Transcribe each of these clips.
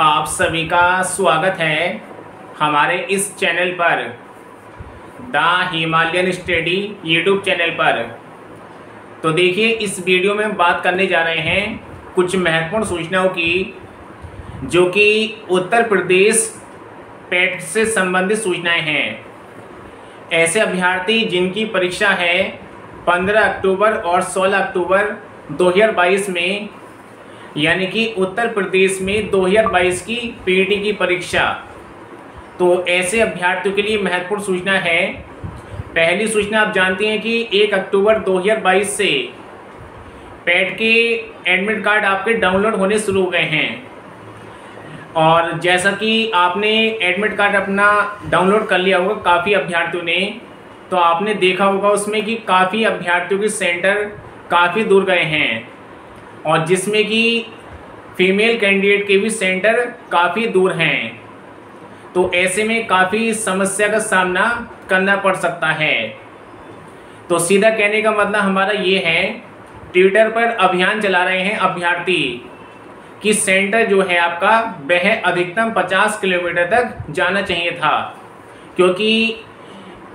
आप सभी का स्वागत है हमारे इस चैनल पर, the Himalayan study YouTube channel पर। तो देखिए, इस वीडियो में हम बात करने जा रहे हैं कुछ महत्वपूर्ण सूचनाओं की, जो कि उत्तर प्रदेश पेट से संबंधित सूचनाएँ हैं। ऐसे अभ्यर्थी जिनकी परीक्षा है 15 अक्टूबर और 16 अक्टूबर 2022 में यानी कि उत्तर प्रदेश में 2022 की पीटी की परीक्षा। तो ऐसे अभ्यर्थियों के लिए महत्वपूर्ण सूचना है। पहली सूचना आप जानते हैं कि 1 अक्टूबर 2022 से पैट के एडमिट कार्ड आपके डाउनलोड होने शुरू हो गए हैं। और जैसा कि आपने एडमिट कार्ड अपना डाउनलोड कर लिया होगा, काफ़ी अभ्यर्थियों ने तो आपने देखा होगा उसमें कि काफ़ी अभ्यर्थियों के सेंटर काफ़ी दूर गए हैं। और जिसमें कि फीमेल कैंडिडेट के भी सेंटर काफ़ी दूर हैं। तो ऐसे में काफ़ी समस्या का सामना करना पड़ सकता है। तो सीधा कहने का मतलब हमारा ये है ट्विटर पर अभियान चला रहे हैं अभ्यर्थी कि सेंटर जो है आपका, वह अधिकतम 50 किलोमीटर तक जाना चाहिए था। क्योंकि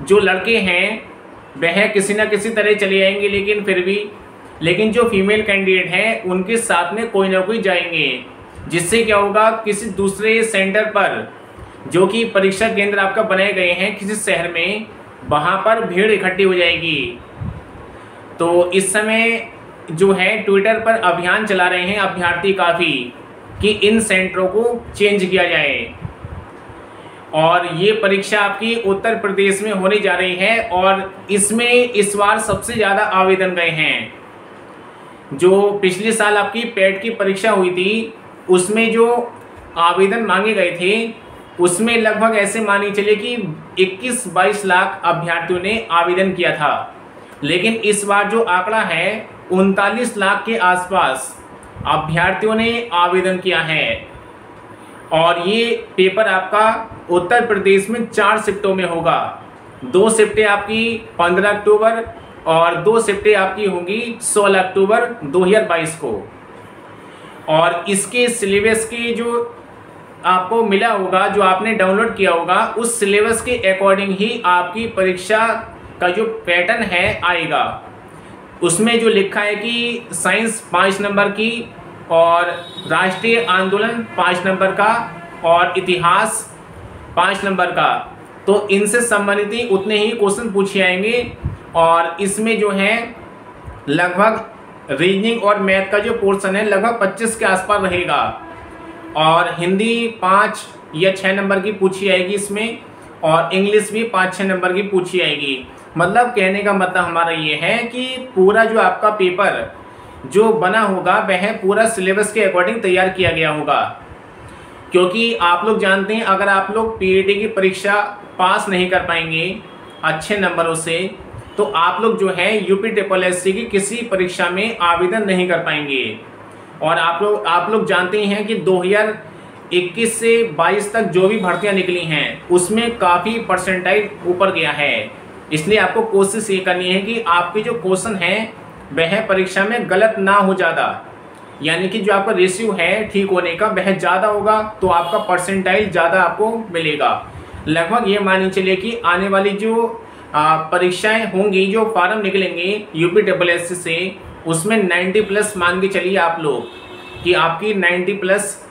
जो लड़के हैं, वह किसी न किसी तरह चले जाएँगे लेकिन फिर भी लेकिन जो फीमेल कैंडिडेट हैं, उनके साथ में कोई ना कोई जाएँगे। जिससे क्या होगा, किसी दूसरे सेंटर पर जो कि परीक्षा केंद्र आपका बनाए गए हैं, किसी शहर में, वहाँ पर भीड़ इकट्ठी हो जाएगी। तो इस समय जो है ट्विटर पर अभियान चला रहे हैं अभ्यर्थी काफ़ी, कि इन सेंटरों को चेंज किया जाए। और ये परीक्षा आपकी उत्तर प्रदेश में होने जा रही है, और इसमें इस बार सबसे ज़्यादा आवेदन गए हैं। जो पिछले साल आपकी पेट की परीक्षा हुई थी, उसमें जो आवेदन मांगे गए थे, उसमें लगभग ऐसे मानी चले कि 21-22 लाख अभ्यर्थियों ने आवेदन किया था। लेकिन इस बार जो आंकड़ा है, उनतालीस लाख के आसपास अभ्यर्थियों ने आवेदन किया है। और ये पेपर आपका उत्तर प्रदेश में चार शिफ्टों में होगा। दो शिफ्टें आपकी 15 अक्टूबर और दो शिफ्टें आपकी होंगी 16 अक्टूबर 2022 को। और इसके सिलेबस की जो आपको मिला होगा, जो आपने डाउनलोड किया होगा, उस सिलेबस के अकॉर्डिंग ही आपकी परीक्षा का जो पैटर्न है आएगा। उसमें जो लिखा है कि साइंस पाँच नंबर की और राष्ट्रीय आंदोलन पाँच नंबर का और इतिहास पाँच नंबर का। तो इनसे संबंधित ही उतने ही क्वेश्चन पूछे आएँगे। और इसमें जो है, लगभग रीजनिंग और मैथ का जो पोर्शन है, लगभग पच्चीस के आसपास रहेगा। और हिंदी पाँच या छः नंबर की पूछी आएगी इसमें, और इंग्लिश भी पाँच छः नंबर की पूछी आएगी। मतलब कहने का मतलब हमारा ये है कि पूरा जो आपका पेपर जो बना होगा, वह पूरा सिलेबस के अकॉर्डिंग तैयार किया गया होगा। क्योंकि आप लोग जानते हैं, अगर आप लोग पीईटी की परीक्षा पास नहीं कर पाएँगे, अच्छे नंबरों से तो आप लोग जो है यूपी ट्रिपल एस की किसी परीक्षा में आवेदन नहीं कर पाएँगे। और आप लोग आप लोग जानते ही हैं कि 2021 से 22 तक जो भी भर्तियाँ निकली हैं, उसमें काफ़ी परसेंटाइज ऊपर गया है। इसलिए आपको कोशिश ये करनी है कि आपके जो क्वेश्चन हैं, वह परीक्षा में गलत ना हो ज़्यादा। यानी कि जो आपका रेशियो है ठीक होने का, वह ज़्यादा होगा तो आपका परसेंटाइज ज़्यादा आपको मिलेगा। लगभग ये मानी चलिए कि आने वाली जो परीक्षाएँ होंगी, जो फार्म निकलेंगे यूपी डबल एस से, उसमें 90 प्लस मान के चलिए आप लोग, कि आपकी 90 प्लस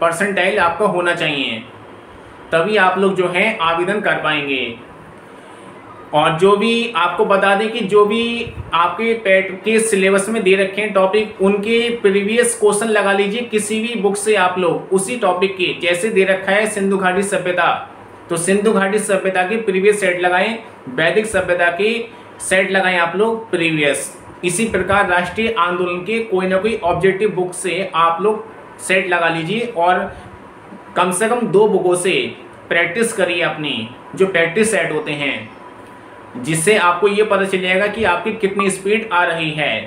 परसेंटाइल आपका होना चाहिए। तभी आप लोग जो हैं, आवेदन कर पाएँगे। और जो भी आपको बता दें कि जो भी आपके पेट के सिलेबस में दे रखे हैं टॉपिक, उनके प्रीवियस क्वेश्चन लगा लीजिए, किसी भी बुक से आप लोग, उसी टॉपिक के, जैसे दे रखा है सिंधु घाटी सभ्यता। तो सिंधु घाटी सभ्यता की प्रीवियस सेट लगाएँ, वैदिक सभ्यता की सेट लगाएँ आप लोग प्रीवियस इसी प्रकार राष्ट्रीय आंदोलन के कोई ना कोई ऑब्जेक्टिव बुक से आप लोग सेट लगा लीजिए और कम से कम दो बुकों से प्रैक्टिस करिए अपनी, जो प्रैक्टिस सेट होते हैं, जिससे आपको ये पता चल जाएगा कि आपकी कितनी स्पीड आ रही है।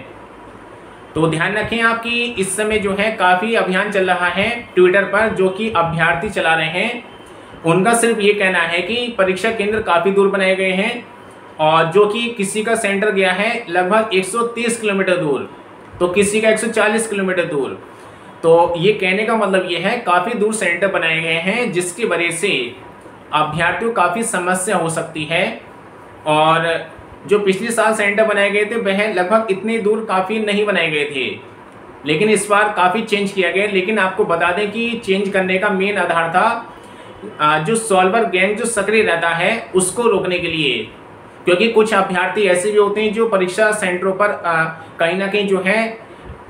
तो ध्यान रखें आपकी इस समय जो है काफ़ी अभियान चल रहा है ट्विटर पर, जो कि अभ्यर्थी चला रहे हैं। उनका सिर्फ़ ये कहना है कि परीक्षा केंद्र काफ़ी दूर बनाए गए हैं और जो कि किसी का सेंटर गया है लगभग 130 किलोमीटर दूर तो किसी का 140 किलोमीटर दूर। तो ये कहने का मतलब ये है, काफ़ी दूर सेंटर बनाए गए हैं, जिसकी वजह से अभ्यर्थियों काफ़ी समस्या हो सकती है। और जो पिछले साल सेंटर बनाए गए थे, वह लगभग इतनी दूर काफ़ी नहीं बनाए गए थे। लेकिन इस बार काफ़ी चेंज किया गया लेकिन आपको बता दें कि चेंज करने का मेन आधार था जो सॉल्वर गैंग जो सक्रिय रहता है, उसको रोकने के लिए। क्योंकि कुछ अभ्यर्थी ऐसे भी होते हैं जो परीक्षा सेंटरों पर कहीं ना कहीं जो है,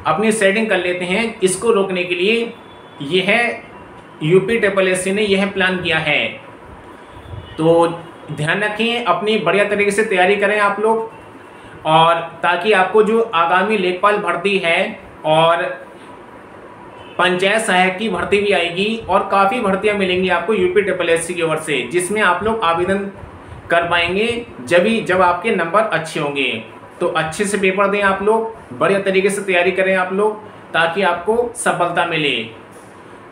अपनी सेटिंग कर लेते हैं। इसको रोकने के लिए यह यूपी ट्रिपल एस ने यह प्लान किया है। तो ध्यान रखें, अपनी बढ़िया तरीके से तैयारी करें आप लोग। और ताकि आपको जो आगामी लेखपाल भर्ती है और पंचायत सहायक की भर्ती भी आएगी और काफ़ी भर्तियाँ मिलेंगी आपको यूपी ट्रिपल एस की ओर से, जिसमें आप लोग आवेदन कर पाएँगे जब ही जब आपके नंबर अच्छे होंगे। तो अच्छे से पेपर दें आप लोग, बढ़िया तरीके से तैयारी करें आप लोग, ताकि आपको सफलता मिले।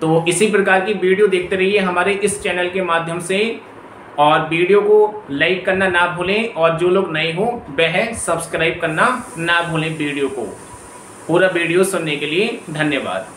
तो इसी प्रकार की वीडियो देखते रहिए हमारे इस चैनल के माध्यम से, और वीडियो को लाइक करना ना भूलें, और जो लोग नए हों, वह सब्सक्राइब करना ना भूलें वीडियो को। पूरा वीडियो सुनने के लिए धन्यवाद।